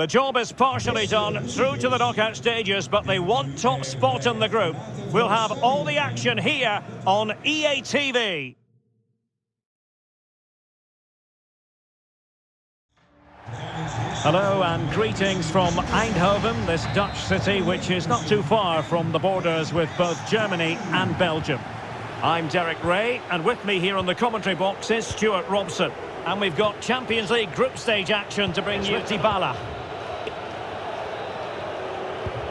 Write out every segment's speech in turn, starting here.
The job is partially done through to the knockout stages, but they want top spot in the group. We'll have all the action here on EA TV. Hello and greetings from Eindhoven, this Dutch city which is not too far from the borders with both Germany and Belgium. I'm Derek Ray and with me here on the commentary box is Stuart Robson. And we've got Champions League group stage action to bring you Dybala.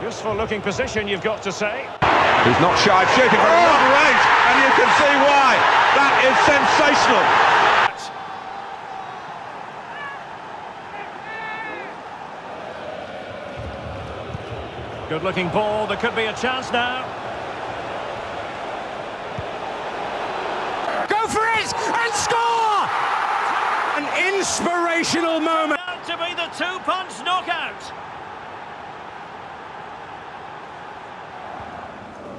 Useful looking position you've got to say. He's not shy of shooting from long range and you can see why. That is sensational. Good looking ball, there could be a chance now. Go for it and score! An inspirational moment. To be the two-punch knockout.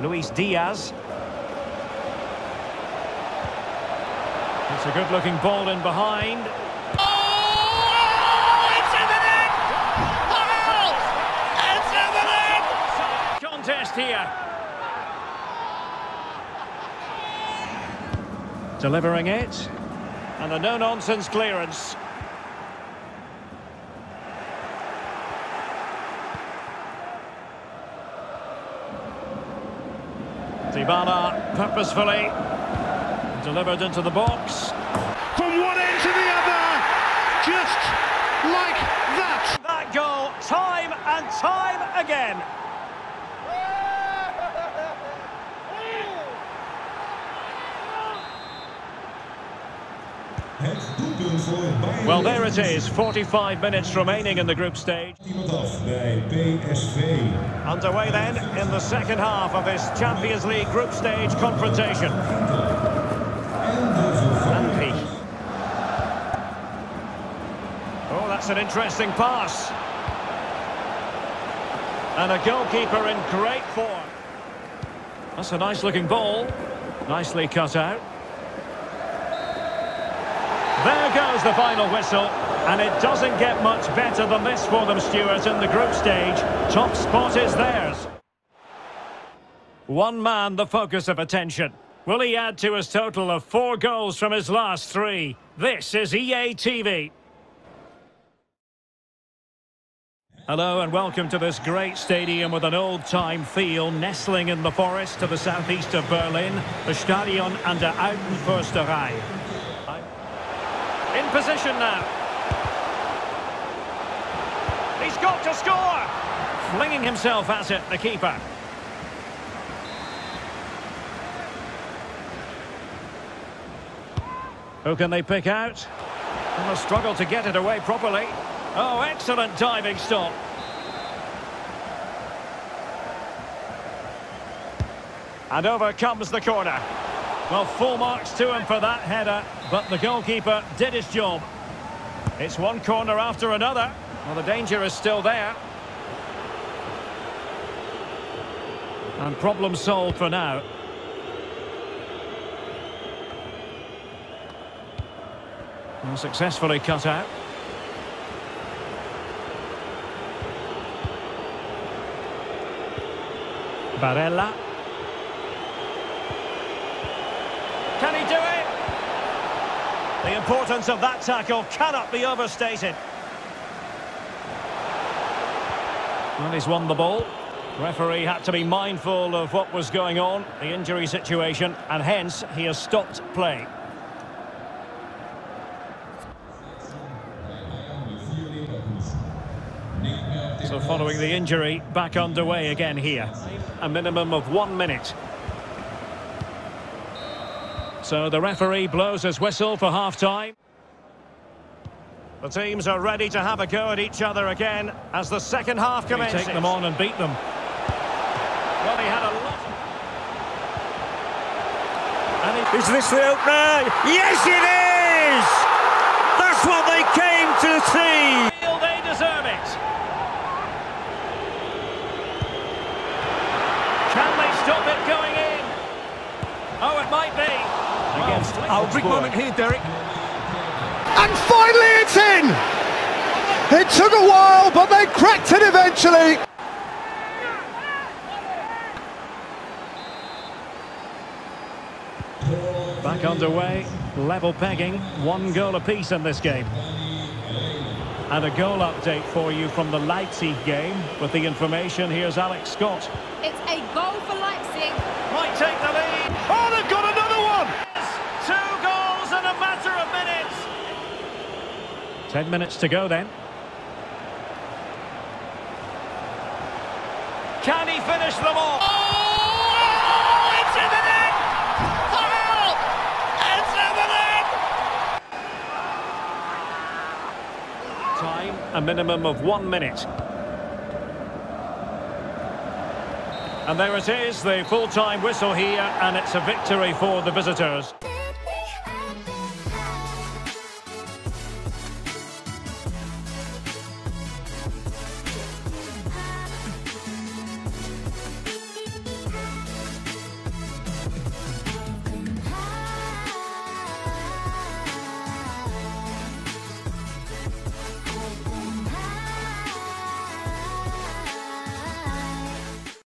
Luis Diaz. It's a good-looking ball in behind. Contest here. Delivering it. And a no-nonsense clearance. Dybala purposefully delivered into the box. From one end to the other, just like that. That goal, time and time again. Well, there it is. 45 minutes remaining in the group stage. Underway then in the second half of this Champions League group stage confrontation. Oh, that's an interesting pass. And a goalkeeper in great form. That's a nice looking ball. Nicely cut out. There goes the final whistle, and it doesn't get much better than this for them, Stuart, in the group stage. Top spot is theirs. One man the focus of attention. Will he add to his total of four goals from his last three? This is EA TV. Hello and welcome to this great stadium with an old-time feel, nestling in the forest to the southeast of Berlin, the Stadion an der Alten Försterei. In position now. He's got to score! Flinging himself at it, the keeper. Who can they pick out? And a struggle to get it away properly. Oh, excellent diving stop. And over comes the corner. Well, full marks to him for that header, but the goalkeeper did his job. It's one corner after another. Well, the danger is still there. And problem solved for now. Well, successfully cut out. Barella. Can he do it? The importance of that tackle cannot be overstated. Well, he's won the ball. Referee had to be mindful of what was going on, the injury situation, and hence he has stopped play. So following the injury, back underway again here. A minimum of one minute. So the referee blows his whistle for half-time. The teams are ready to have a go at each other again as the second half commences. Take them on and beat them. Well, he had a lot. Is this the opener? Yes, it is! That's what they came to see! They deserve it. Can they stop it going in? Oh, it might be. Oh, Against Our big moment here, Derek. And finally it's in! It took a while, but they cracked it eventually. Back underway, level pegging, one goal apiece in this game. And a goal update for you from the Leipzig game. With the information, here's Alex Scott. It's a goal for Leipzig. Might take the lead. Oh, they've got another one! Two goals in a matter of minutes. Ten minutes to go then. Can he finish them all? Oh, it's in the net! It's in the net! Time, a minimum of one minute. And there it is, the full-time whistle here, and it's a victory for the visitors.